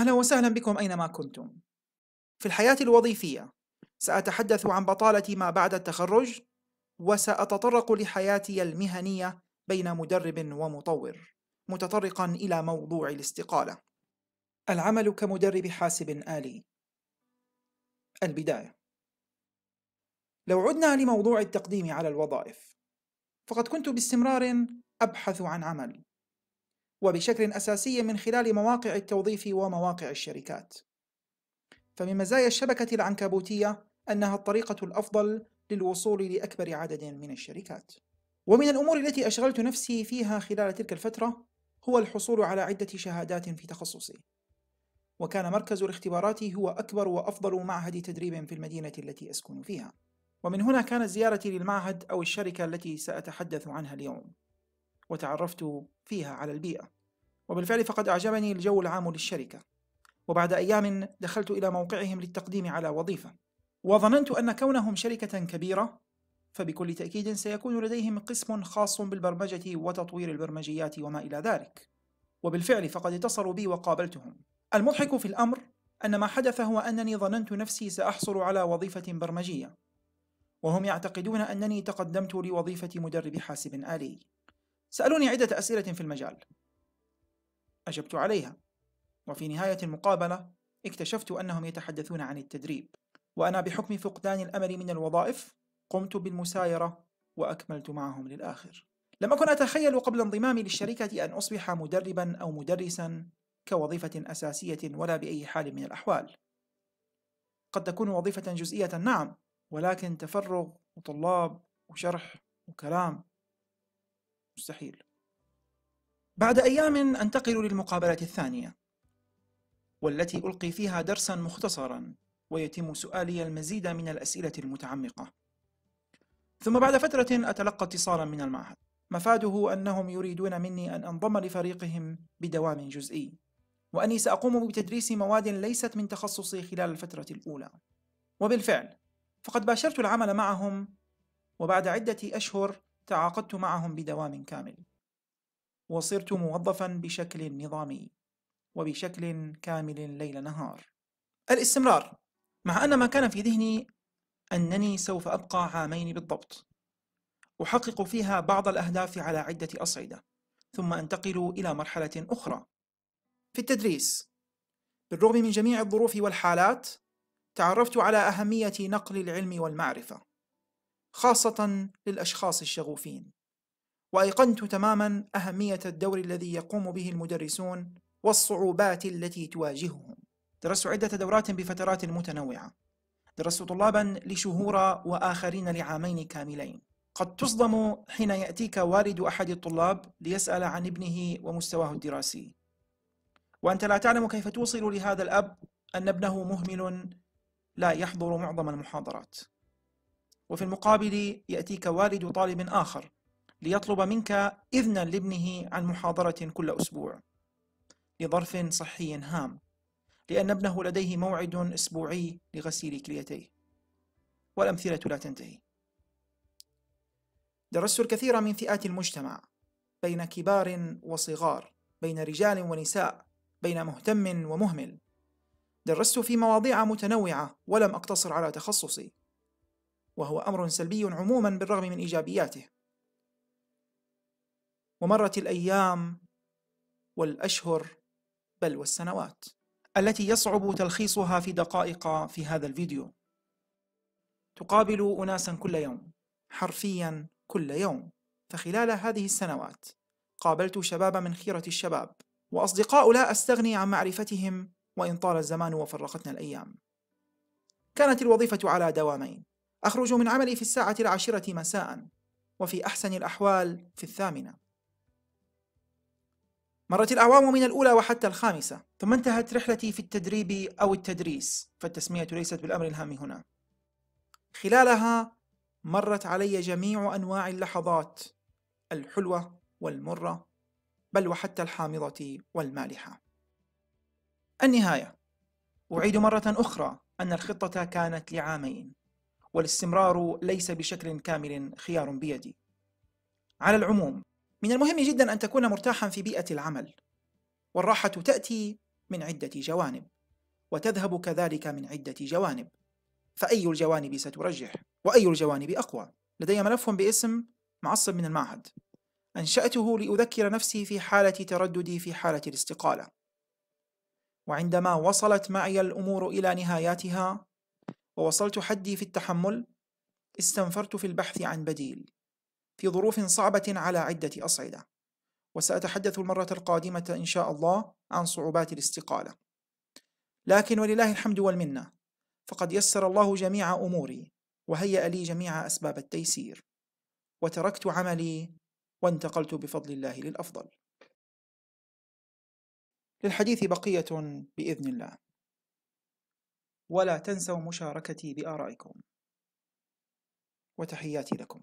أهلا وسهلا بكم أينما كنتم. في الحياة الوظيفية سأتحدث عن بطالة ما بعد التخرج وسأتطرق لحياتي المهنية بين مدرب ومطور متطرقا إلى موضوع الاستقالة. العمل كمدرب حاسب آلي. البداية. لو عدنا لموضوع التقديم على الوظائف، فقد كنت باستمرار أبحث عن عمل، وبشكل أساسي من خلال مواقع التوظيف ومواقع الشركات. فمن مزايا الشبكة العنكبوتية أنها الطريقة الأفضل للوصول لأكبر عدد من الشركات. ومن الأمور التي أشغلت نفسي فيها خلال تلك الفترة هو الحصول على عدة شهادات في تخصصي. وكان مركز الاختبارات هو أكبر وأفضل معهد تدريب في المدينة التي أسكن فيها. ومن هنا كانت زيارتي للمعهد أو الشركة التي سأتحدث عنها اليوم. وتعرفت فيها على البيئة. وبالفعل فقد أعجبني الجو العام للشركة. وبعد أيام دخلت إلى موقعهم للتقديم على وظيفة. وظننت أن كونهم شركة كبيرة فبكل تأكيد سيكون لديهم قسم خاص بالبرمجة وتطوير البرمجيات وما إلى ذلك. وبالفعل فقد اتصلوا بي وقابلتهم. المضحك في الأمر أن ما حدث هو أنني ظننت نفسي سأحصل على وظيفة برمجية. وهم يعتقدون أنني تقدمت لوظيفة مدرب حاسب آلي. سألوني عدة أسئلة في المجال. أجبت عليها. وفي نهاية المقابلة اكتشفت أنهم يتحدثون عن التدريب. وأنا بحكم فقدان الأمل من الوظائف قمت بالمسايرة وأكملت معهم للآخر. لم أكن أتخيل قبل انضمامي للشركة أن أصبح مدربا أو مدرسا كوظيفة أساسية ولا بأي حال من الأحوال. قد تكون وظيفة جزئية نعم، ولكن تفرغ وطلاب وشرح وكلام مستحيل. بعد أيام أنتقل للمقابلة الثانية، والتي ألقي فيها درسا مختصرا ويتم سؤالي المزيد من الأسئلة المتعمقة. ثم بعد فترة أتلقى اتصالا من المعهد مفاده أنهم يريدون مني أن أنضم لفريقهم بدوام جزئي وأني سأقوم بتدريس مواد ليست من تخصصي خلال الفترة الأولى وبالفعل فقد باشرت العمل معهم وبعد عدة أشهر تعاقدت معهم بدوام كامل وصرت موظفا بشكل نظامي وبشكل كامل ليل نهار. الاستمرار مع أن ما كان في ذهني أنني سوف أبقى عامين بالضبط أحقق فيها بعض الأهداف على عدة أصعدة ثم أنتقل إلى مرحلة أخرى. في التدريس بالرغم من جميع الظروف والحالات تعرفت على أهمية نقل العلم والمعرفة. خاصة للأشخاص الشغوفين. وأيقنت تماما أهمية الدور الذي يقوم به المدرسون والصعوبات التي تواجههم. درست عدة دورات بفترات متنوعة. درست طلابا لشهور وآخرين لعامين كاملين. قد تصدم حين يأتيك والد أحد الطلاب ليسأل عن ابنه ومستواه الدراسي. وأنت لا تعلم كيف توصل لهذا الأب أن ابنه مهمل لا يحضر معظم المحاضرات. وفي المقابل يأتيك والد طالب آخر ليطلب منك إذنا لابنه عن محاضرة كل أسبوع لظرف صحي هام لأن ابنه لديه موعد أسبوعي لغسيل كليتيه. والأمثلة لا تنتهي. درست الكثير من فئات المجتمع بين كبار وصغار بين رجال ونساء بين مهتم ومهمل. درست في مواضيع متنوعة ولم أقتصر على تخصصي. وهو أمر سلبي عموما بالرغم من إيجابياته. ومرت الأيام والأشهر بل والسنوات التي يصعب تلخيصها في دقائق في هذا الفيديو. تقابل أناسا كل يوم حرفيا كل يوم. فخلال هذه السنوات قابلت شباب من خيرة الشباب وأصدقاء لا أستغني عن معرفتهم وإن طال الزمان وفرقتنا الأيام. كانت الوظيفة على دوامين. أخرج من عملي في الساعة العاشرة مساء وفي أحسن الأحوال في الثامنة. مرت الأعوام من الأولى وحتى الخامسة ثم انتهت رحلتي في التدريب أو التدريس فالتسمية ليست بالأمر الهام هنا. خلالها مرت علي جميع أنواع اللحظات الحلوة والمرة بل وحتى الحامضة والمالحة. النهاية أعيد مرة أخرى أن الخطة كانت لعامين. والاستمرار ليس بشكل كامل خيار بيدي. على العموم من المهم جدا أن تكون مرتاحا في بيئة العمل والراحة تأتي من عدة جوانب وتذهب كذلك من عدة جوانب. فأي الجوانب سترجح وأي الجوانب أقوى؟ لدي ملف باسم معصب من المعهد. أنشأته لأذكر نفسي في حالة ترددي في حالة الاستقالة. وعندما وصلت معي الأمور إلى نهاياتها ووصلت حدي في التحمل استنفرت في البحث عن بديل في ظروف صعبة على عدة أصعدة وسأتحدث المرة القادمة إن شاء الله عن صعوبات الاستقالة. لكن ولله الحمد والمنة فقد يسر الله جميع أموري وهيأ لي جميع أسباب التيسير وتركت عملي وانتقلت بفضل الله للأفضل. للحديث بقية بإذن الله. ولا تنسوا مشاركتي بآرائكم. وتحياتي لكم.